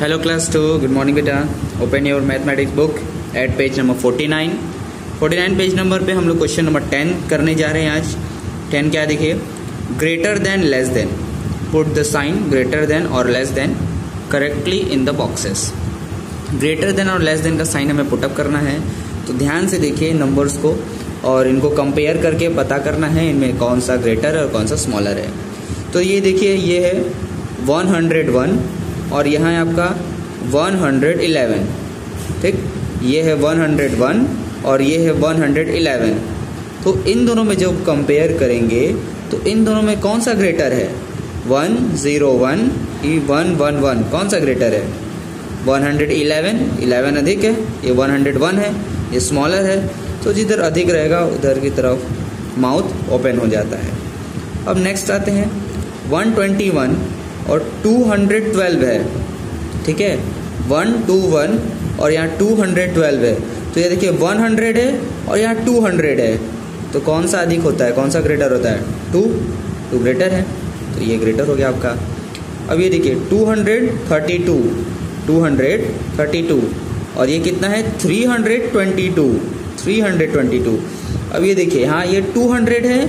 Hello class two good morning बेटा। Open your mathematics book at page number 49 49 page number पे हम लोग question number 10 करने जा रहे हैं आज। 10 क्या देखिए? Greater than less than put the sign greater than और less than correctly in the boxes greater than और लेस देन का साइन हमें पुटअप करना है। तो ध्यान से देखिए नंबर्स को और इनको कंपेयर करके पता करना है इनमें कौन सा ग्रेटर और कौन सा स्मॉलर है। तो ये देखिए, ये है 101 और यहाँ है आपका 111 ठीक? ये है 101 और ये है 111 तो इन दोनों में जब कंपेयर करेंगे तो इन दोनों में कौन सा ग्रेटर है? 101 ई 111 कौन सा ग्रेटर है? 111 11 अधिक है, ये 101 है, ये स्मॉलर है। तो जिधर अधिक रहेगा, उधर की तरफ़ माउथ ओपन हो जाता है। अब नेक्स्ट आते हैं 121 और 212 है। ठीक है? वन टू वन और यहाँ 212 है। तो ये देखिए 100 है और यहाँ 200 है। तो कौन सा अधिक होता है? कौन सा ग्रेटर होता है? टू टू ग्रेटर है? तो ये ग्रेटर हो गया आपका। अब ये देखिए 232 232 और ये कितना है? 322 322 अब ये देखिए हाँ ये 200 है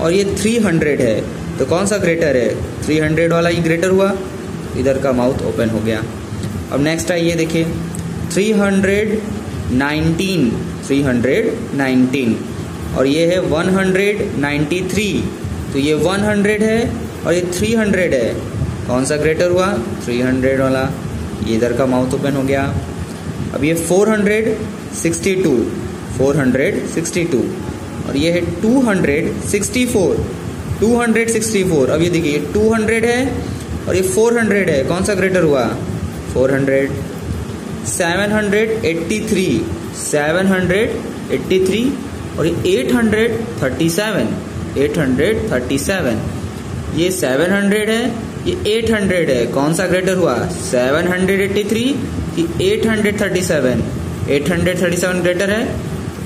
और ये 300 है। तो कौन सा ग्रेटर है? 300 वाला ये ग्रेटर हुआ। इधर का माउथ ओपन हो गया। अब नेक्स्ट आइए देखिए। 319 319 और ये है 193 तो ये 100 है और ये 300 है। कौन सा ग्रेटर हुआ? 300 वाला। ये इधर का माउथ ओपन हो गया। अब ये 462 462 और ये है 264 264 अब ये देखिए 200 है और ये 400 है। कौन सा ग्रेटर हुआ? 400 783 783 और ये 837 837 ये 700 है, ये 800 है। कौन सा ग्रेटर हुआ? 783 कि 837 837 ग्रेटर है।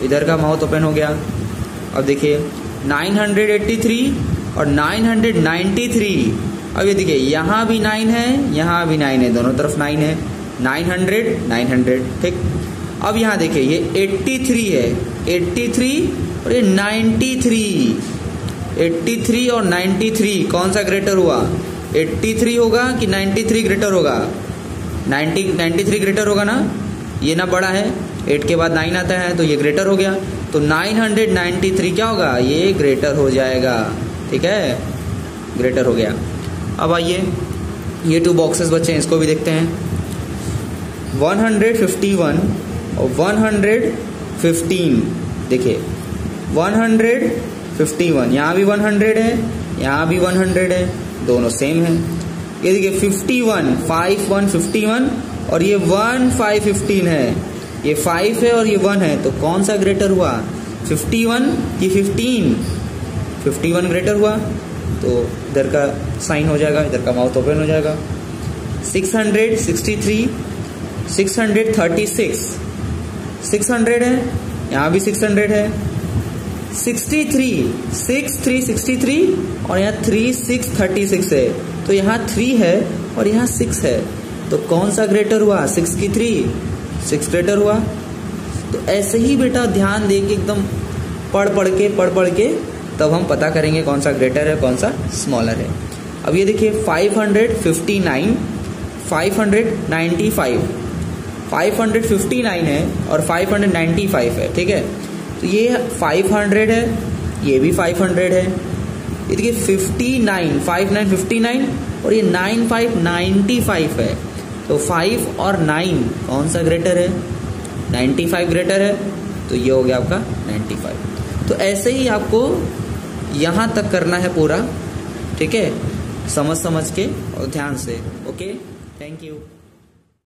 इधर का माउथ ओपन हो गया। अब देखिए 983 और 993 अब ये देखिए, यहाँ भी 9 है, यहाँ भी 9 है, दोनों तरफ़ 9 है। 900 900 ठीक? अब यहाँ देखिए, ये 83 है। 83 और ये 93 83 और 93 कौन सा ग्रेटर हुआ? 83 होगा कि 93 ग्रेटर होगा? 90 93 ग्रेटर होगा ना? ये ना बड़ा है 8 के बाद नाइन आता है तो ये ग्रेटर हो गया। तो 993 क्या होगा? ये ग्रेटर हो जाएगा। ठीक है? ग्रेटर हो गया। अब आइए, ये टू बॉक्सेस बच्चे हैं, इसको भी देखते हैं। 151 और 115 देखिए 151 यहाँ भी 100 है, यहाँ भी 100 है, दोनों सेम है। ये देखिए 51 5 1 51 और ये 1 5 15 है। ये फाइव है और ये वन है। तो कौन सा ग्रेटर हुआ? 51 कि 15 51 ग्रेटर हुआ? तो इधर का साइन हो जाएगा, इधर का माउथ ओपन हो जाएगा। 663 636 600 है, यहाँ भी 600 है। 63 63 63 और यहाँ 3 6 36 है। तो यहाँ थ्री है और यहाँ सिक्स है। तो कौन सा ग्रेटर हुआ? सिक्स की 3 6 ग्रेटर हुआ। तो ऐसे ही बेटा ध्यान दे के एकदम पढ़ पढ़ के, पढ़ पढ़ के तब हम पता करेंगे कौन सा ग्रेटर है, कौन सा स्मॉलर है। अब ये देखिए 559 595 559 है और 595 है, ठीक है? तो ये 500 है, ये भी 500 है। ये देखिए 59 59 59 और ये 95 95 है। तो फाइव और नाइन कौन सा ग्रेटर है? 95 ग्रेटर है तो ये हो गया आपका 95 तो ऐसे ही आपको यहाँ तक करना है पूरा, ठीक है? समझ समझ के और ध्यान से ओके थैंक यू